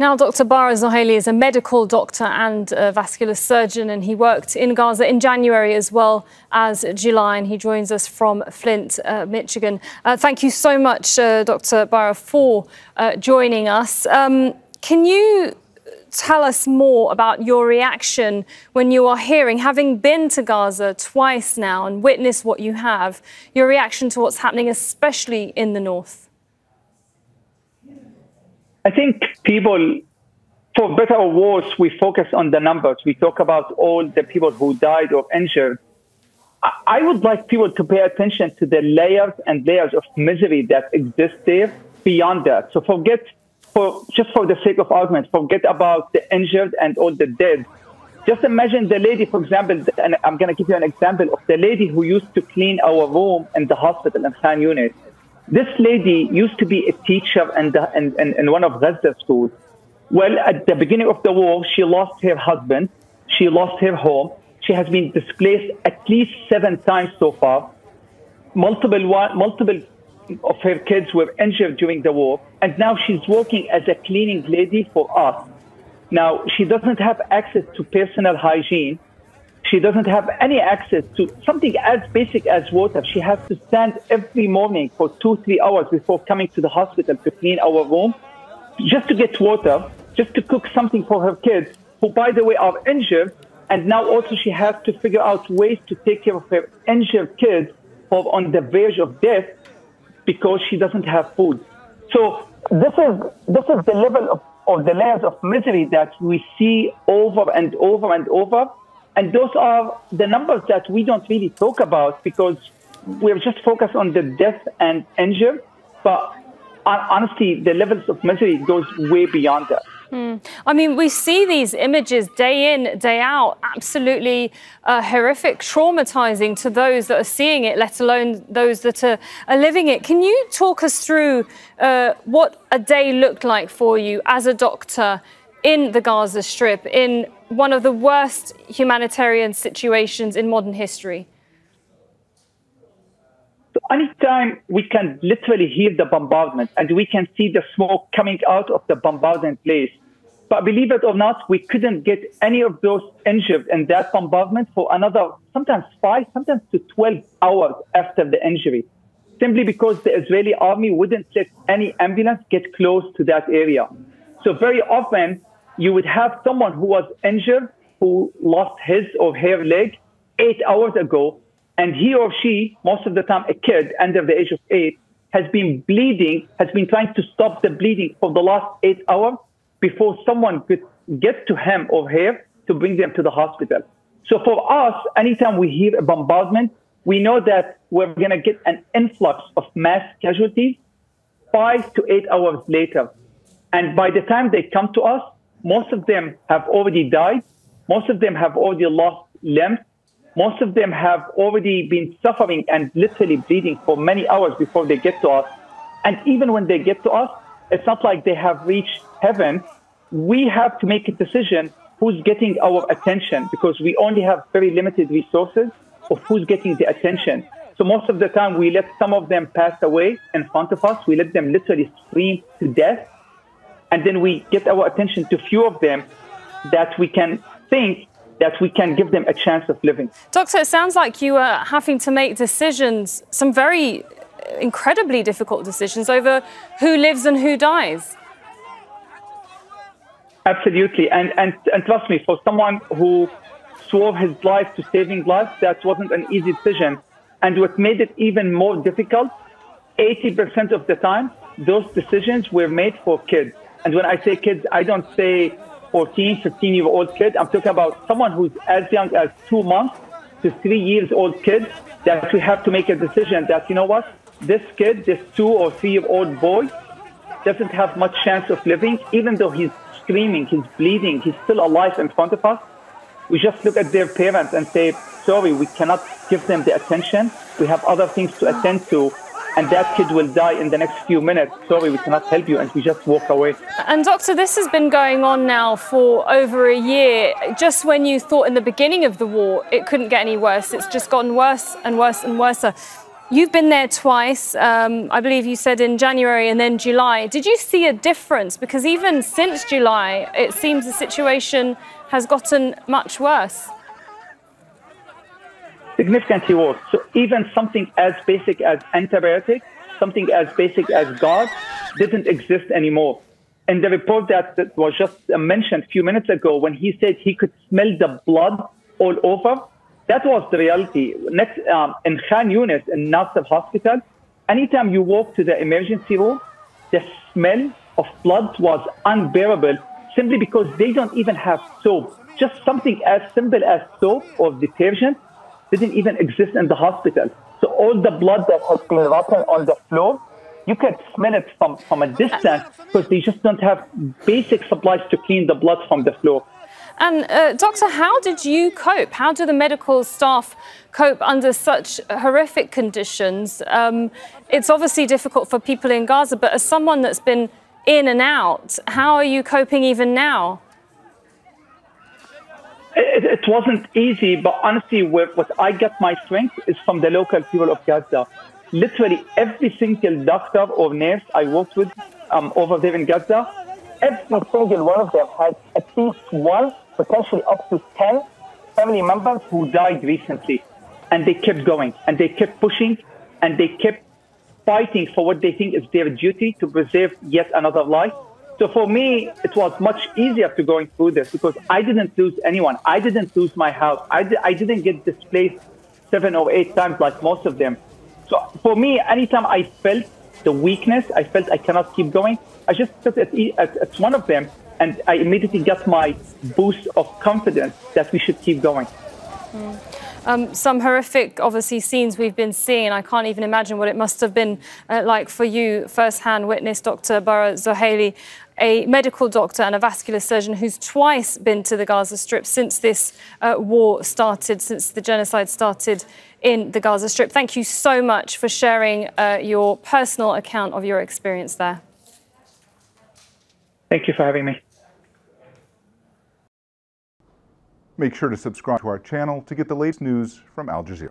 Now, Dr. Bara Zuhaili is a medical doctor and a vascular surgeon, and he worked in Gaza in January as well as July, and he joins us from Flint, uh, Michigan. Uh, thank you so much, uh, Dr. Bara, for uh, joining us. Um, can you tell us more about your reaction when you are hearing, having been to Gaza twice now and witnessed what you have, your reaction to what's happening, especially in the north? I think people, for better or worse, we focus on the numbers. We talk about all the people who died or injured. I would like people to pay attention to the layers and layers of misery that exist there beyond that. So forget, for just for the sake of argument, forget about the injured and all the dead. Just imagine the lady, for example, and I'm going to give you an example of the lady who used to clean our room in the hospital in Khan Yunis. This lady used to be a teacher the, in, in, in one of Gaza schools. Well, at the beginning of the war, she lost her husband. She lost her home. She has been displaced at least seven times so far. Multiple, multiple of her kids were injured during the war. And now she's working as a cleaning lady for us. Now, she doesn't have access to personal hygiene. She doesn't have any access to something as basic as water. She has to stand every morning for two, three hours before coming to the hospital to clean our room just to get water, just to cook something for her kids, who, by the way, are injured. And now also she has to figure out ways to take care of her injured kids who are on the verge of death because she doesn't have food. So this is this is the level of, of the layers of misery that we see over and over and over. And those are the numbers that we don't really talk about because we're just focused on the death and injury. But honestly, the levels of misery goes way beyond that. Mm. I mean, we see these images day in, day out, absolutely uh, horrific, traumatizing to those that are seeing it, let alone those that are, are living it. Can you talk us through uh, what a day looked like for you as a doctor in the Gaza Strip, in one of the worst humanitarian situations in modern history? So anytime we can literally hear the bombardment and we can see the smoke coming out of the bombardment place, but believe it or not, we couldn't get any of those injured in that bombardment for another, sometimes five, sometimes to 12 hours after the injury, simply because the Israeli army wouldn't let any ambulance get close to that area. So very often, you would have someone who was injured, who lost his or her leg eight hours ago, and he or she, most of the time a kid under the age of eight, has been bleeding, has been trying to stop the bleeding for the last eight hours before someone could get to him or her to bring them to the hospital. So for us, anytime we hear a bombardment, we know that we're going to get an influx of mass casualties five to eight hours later. And by the time they come to us, most of them have already died. Most of them have already lost limbs. Most of them have already been suffering and literally bleeding for many hours before they get to us. And even when they get to us, it's not like they have reached heaven. We have to make a decision who's getting our attention because we only have very limited resources of who's getting the attention. So most of the time, we let some of them pass away in front of us. We let them literally scream to death and then we get our attention to few of them that we can think that we can give them a chance of living. Doctor, it sounds like you are having to make decisions, some very incredibly difficult decisions over who lives and who dies. Absolutely. And, and, and trust me, for someone who swore his life to saving lives, that wasn't an easy decision. And what made it even more difficult, 80% of the time, those decisions were made for kids. And when I say kids, I don't say 14, 15 year old kid. I'm talking about someone who's as young as two months to three years old kid that we have to make a decision that, you know what, this kid, this two or three year old boy doesn't have much chance of living, even though he's screaming, he's bleeding, he's still alive in front of us. We just look at their parents and say, sorry, we cannot give them the attention. We have other things to attend to and that kid will die in the next few minutes. Sorry, we cannot help you, and we just walk away. And doctor, this has been going on now for over a year. Just when you thought in the beginning of the war it couldn't get any worse, it's just gotten worse and worse and worse. You've been there twice. Um, I believe you said in January and then July. Did you see a difference? Because even since July, it seems the situation has gotten much worse. Significantly worse. So even something as basic as antibiotics, something as basic as gauze, didn't exist anymore. And the report that, was just mentioned a few minutes ago, when he said he could smell the blood all over, that was the reality. Next, um, in Khan Yunis, in Nasser Hospital, anytime you walk to the emergency room, the smell of blood was unbearable simply because they don't even have soap. Just something as simple as soap or detergent didn't even exist in the hospital. So all the blood that has been rotten on the floor, you can smell it from, from a distance because they just don't have basic supplies to clean the blood from the floor. And uh, doctor, how did you cope? How do the medical staff cope under such horrific conditions? Um, it's obviously difficult for people in Gaza, but as someone that's been in and out, how are you coping even now? It, it wasn't easy, but honestly, what I get my strength is from the local people of Gaza. Literally every single doctor or nurse I worked with um, over there in Gaza, every single one of them had at least one potentially up to 10 family members who died recently. And they kept going and they kept pushing and they kept fighting for what they think is their duty to preserve yet another life. So for me, it was much easier to going through this because I didn't lose anyone. I didn't lose my house. I, di- I didn't get displaced seven or eight times like most of them. So for me, anytime I felt the weakness, I felt I cannot keep going, I just took it at, at one of them and I immediately got my boost of confidence that we should keep going. Mm. Um, some horrific, obviously, scenes we've been seeing. I can't even imagine what it must have been uh, like for you, first-hand witness, Dr. Bara Zuhaili, a medical doctor and a vascular surgeon who's twice been to the Gaza Strip since this uh, war started, since the genocide started in the Gaza Strip. Thank you so much for sharing uh, your personal account of your experience there. Thank you for having me. Make sure to subscribe to our channel to get the latest news from Al Jazeera.